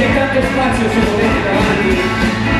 C'è tanto spazio se volete davanti.